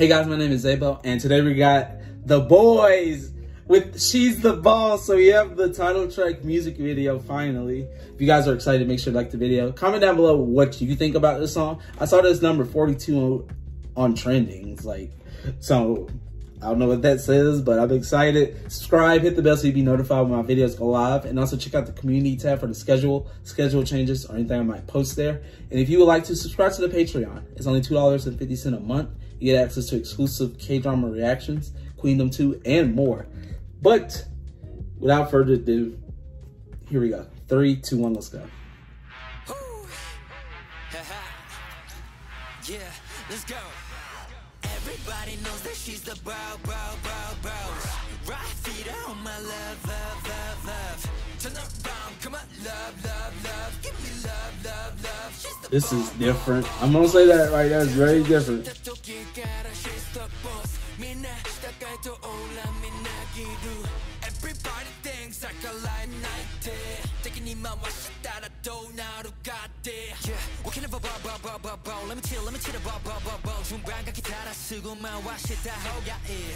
Hey guys, my name is Zaybo, and today we got The Boyz with She's the Boss. So we have the title track music video finally. If you guys are excited, make sure to like the video. Comment down below what you think about this song. I saw this number 42 on, trendings, like, so I don't know what that says, but I'm excited. Subscribe, hit the bell so you be notified when my videos go live. And also check out the community tab for the schedule, schedule changes, or anything I might post there. And if you would like to subscribe to the Patreon, it's only $2.50 a month. You get access to exclusive K-drama reactions, Queendom 2, and more. But without further ado, here we go. Three, two, one, let's go. Yeah, let's go. Everybody knows that she's the bow, bow, bow, bow. Right feet on my love, love, love, love. Turn around, come on, love, love, love. Give me love, love, love. She's the This is different. I'm gonna say that right now. It's very different. Everybody thinks like a light night Taking him out, watch it that I don't know how to got there Yeah, walking up a bar, bar, bar, bar, bar Let me chill, let me chill, bar, bar, bar, bar 중반 각기 따라 쓰고만 watch it that oh yeah, yeah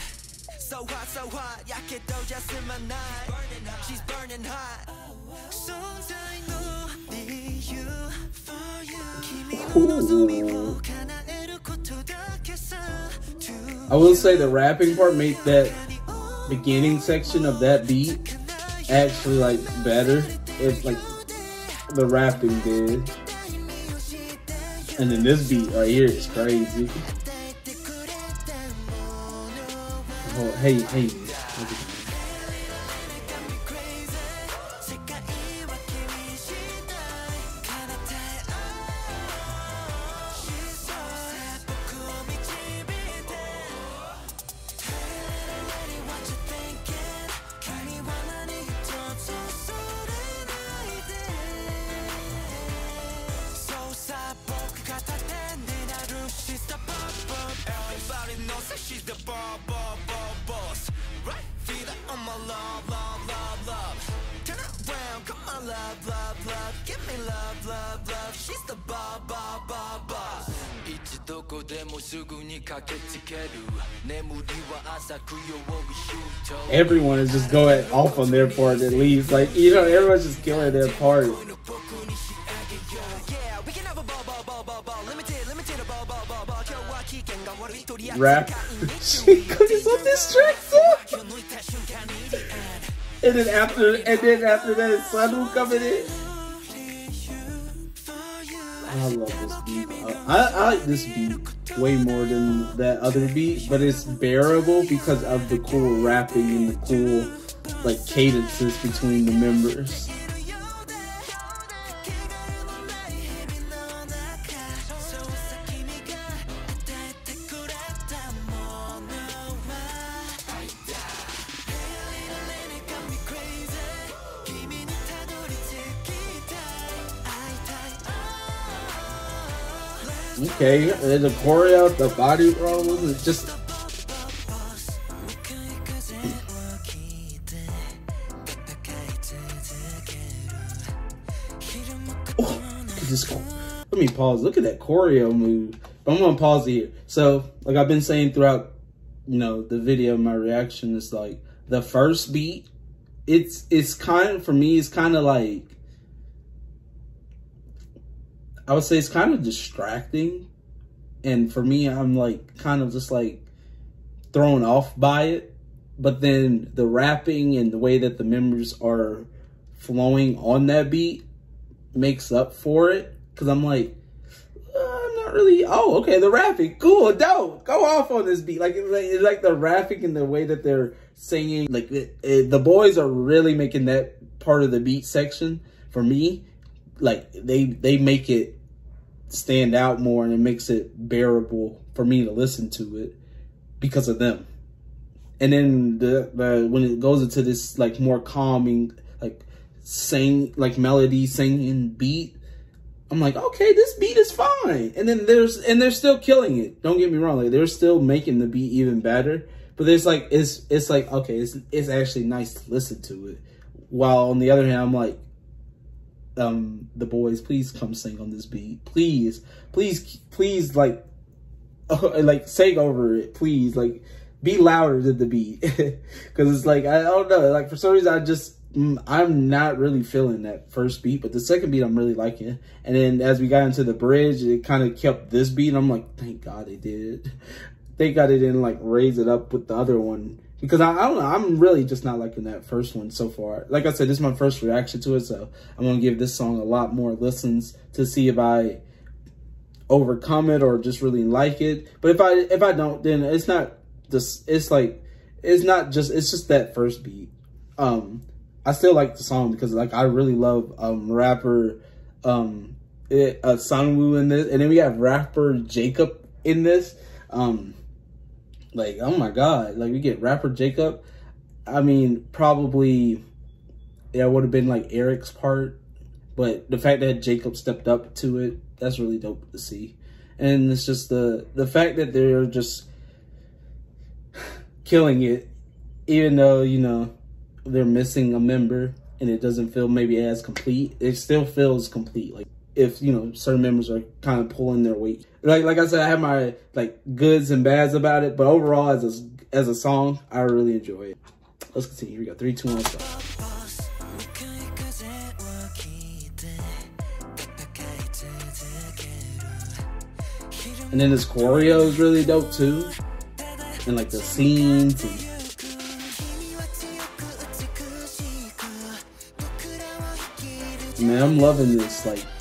So hot, so hot, 약해도 just in my night She's burning hot So I know you for I will say the rapping part made that beginning section of that beat actually like better. It's like the rapping did. And then this beat right here is crazy. Oh, hey, hey. love, love, love. Give me love, love, love. She's the bar, bar, bar, boss. いつどこでもすぐに駆けつける眠りは浅く夜をシュート Everyone is just going off on their part at least. Like, you know, everyone's just killing their part. Yeah, we can have a ball, ball, ball, ball, ball. Limited, limited, a ball, ball, ball, ball. 今日は危険が悪い取り扱い Rap. she cookies on And then after, and then after that, Sunwoo coming in. I love this beat. I, I like this beat way more than that other beat, but it's bearable because of the cool rapping and the cool like cadences between the members. Okay, and the choreo, the body roll, it's just Oh. Let me pause. Look at that choreo move. I'm gonna pause here. So, like I've been saying throughout, you know, the video, my reaction is like the first beat. It's it's kind of for me. It's kind of like I would say it's kind of distracting, and for me, I'm like kind of just like thrown off by it. But then the rapping and the way that the members are flowing on that beat makes up for it because I'm like, uh, I'm not really. Oh, okay, the rapping, cool, dope. Go off on this beat, like it's like, it's like the rapping and the way that they're singing. Like it, it, the boys are really making that part of the beat section for me. Like they they make it stand out more and it makes it bearable for me to listen to it because of them. And then the, the when it goes into this like more calming like sing like melody singing beat i'm like okay this beat is fine. And then there's and they're still killing it. Don't get me wrong. Like they're still making the beat even better. But there's like it's it's like okay it's it's actually nice to listen to it. While on the other hand i'm like um the boys please come sing on this beat please please please like like sing over it, please. Like be louder than the beat, because it's like I don't know. Like for some reason, I just mm, I'm not really feeling that first beat, but the second beat I'm really liking. And then as we got into the bridge, it kind of kept this beat. I'm like, thank God they did. Thank God they didn't like raise it up with the other one because I, I, don't know. I'm really just not liking that first one so far. Like I said, this is my first reaction to it, so I'm gonna give this song a lot more listens to see if I overcome it or just really like it. But if I if I don't, then it's not just. It's like it's not just. It's just that first beat. Um, I still like the song because like I really love um rapper um it, uh, Sunwoo in this, and then we have rapper Jacob in this. Um, like, oh my God. Like, we get rapper Jacob. I mean, probably it would have been like Eric's part. But the fact that Jacob stepped up to it, that's really dope to see. And it's just the the fact that they're just killing it, even though, you know, they're missing a member and it doesn't feel maybe as complete, it still feels complete. Like if you know certain members are kind of pulling their weight. Like like I said, I have my like goods and bads about it, but overall as a as a song, I really enjoy it. Let's continue. We got three, two, one, stop. And then this choreo is really dope too, and like the scenes. And, Man, I'm loving this like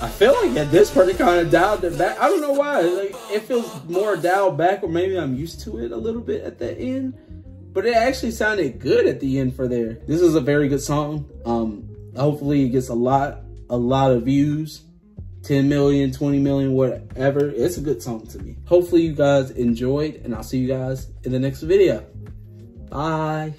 I feel like at this part it kind of dialed it back. I don't know why. Like it feels more dialed back, or maybe I'm used to it a little bit at the end. But it actually sounded good at the end for there. This is a very good song. Um, hopefully it gets a lot, a lot of views. 10 million, 20 million, whatever. It's a good song to me. Hopefully you guys enjoyed, and I'll see you guys in the next video. Bye.